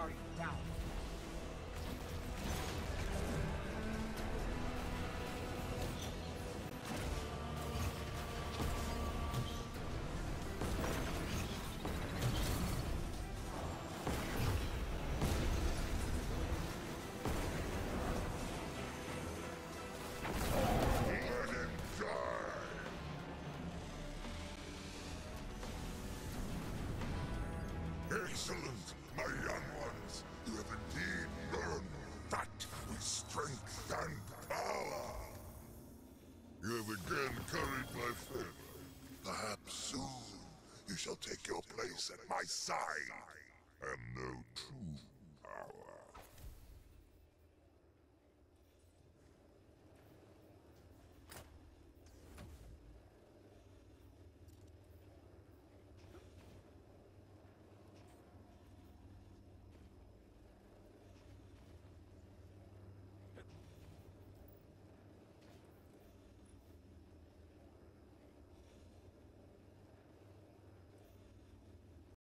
Guardian down. Excellent, my young Perhaps soon you shall take your place at my side. And no true